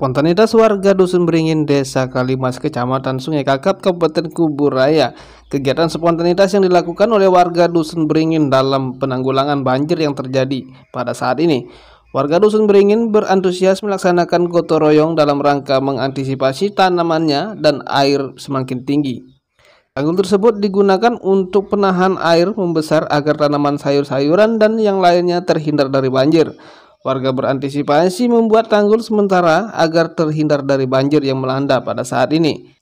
Spontanitas warga Dusun Beringin, Desa Kalimas, Kecamatan Sungai Kakap, Kabupaten Kuburaya. Kegiatan spontanitas yang dilakukan oleh warga Dusun Beringin dalam penanggulangan banjir yang terjadi pada saat ini. Warga Dusun Beringin berantusias melaksanakan gotong royong dalam rangka mengantisipasi tanamannya dan air semakin tinggi. Tanggul tersebut digunakan untuk penahan air membesar agar tanaman sayur-sayuran dan yang lainnya terhindar dari banjir. Warga berantisipasi membuat tanggul sementara agar terhindar dari banjir yang melanda pada saat ini.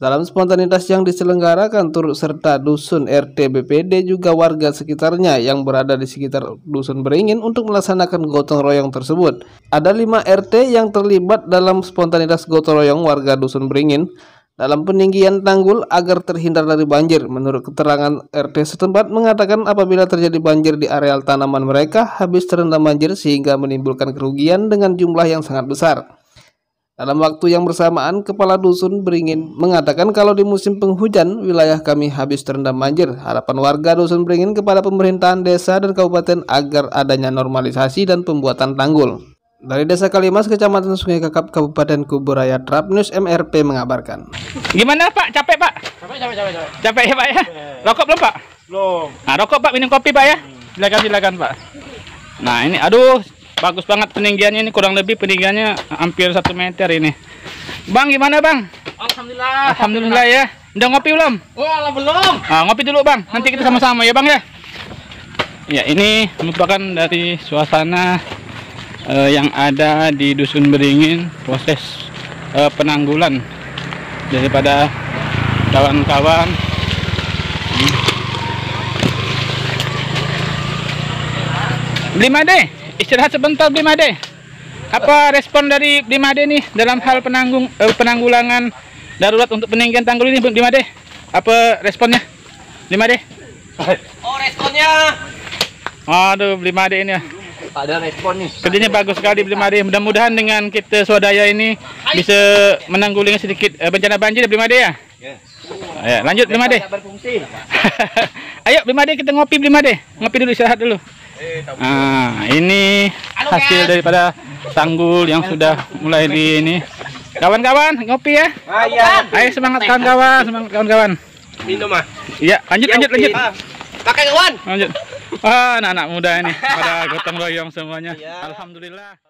Dalam spontanitas yang diselenggarakan turut serta dusun RT BPD juga warga sekitarnya yang berada di sekitar dusun beringin untuk melaksanakan gotong royong tersebut. Ada lima RT yang terlibat dalam spontanitas gotong royong warga dusun beringin dalam peninggian tanggul agar terhindar dari banjir. Menurut keterangan RT setempat mengatakan apabila terjadi banjir di areal tanaman mereka habis terendam banjir sehingga menimbulkan kerugian dengan jumlah yang sangat besar. Dalam waktu yang bersamaan, Kepala Dusun Beringin mengatakan kalau di musim penghujan, wilayah kami habis terendam banjir. Harapan warga Dusun Beringin kepada pemerintahan desa dan kabupaten agar adanya normalisasi dan pembuatan tanggul. Dari Desa Kalimas, Kecamatan Sungai Kakap, Kabupaten Kuburaya, Trapnews MRP mengabarkan. Gimana Pak? Capek Pak? Capek, capek, capek, capek. Capek ya Pak ya? Rokok belum Pak? Belum. Nah, rokok Pak, minum kopi Pak ya? Silakan silakan Pak. Nah ini, aduh, bagus banget peninggiannya ini kurang lebih peninggiannya hampir satu meter ini. Bang gimana Bang? Alhamdulillah. Alhamdulillah ya. Udah ngopi belum? Oh, alah, belum. Ah, ngopi dulu Bang. Nanti kita sama-sama ya Bang ya. Ya ini merupakan dari suasana eh, yang ada di Dusun Beringin proses eh, penanggulan daripada kawan-kawan Hmm. Blimade, istirahat sebentar Blimade. Apa respon dari Blimade nih dalam hal penanggung eh, penanggulangan darurat untuk peninggian tanggul ini Blimade? Apa responnya? Blimade? Oh, responnya. Aduh, Blimade ini ya. Ada respon nih. Kerjanya bagus sekali Blimade. Mudah-mudahan dengan kita swadaya ini bisa menanggulangi sedikit eh, bencana banjir ya Blimade ya. Ya, lanjut. Tidak berfungsi. Ayo Blimade kita ngopi Blimade. Ngopi dulu istirahat dulu. Ah, ini hasil daripada tanggul yang sudah mulai di ini. Kawan-kawan, ngopi ya. Ayah. Ayo semangat kawan-kawan, semangat kawan-kawan. Minum ah. Iya, lanjut lanjut lanjut. Pakai kawan. Lanjut. Ah, anak-anak muda ini pada gotong royong semuanya. Iya. Alhamdulillah.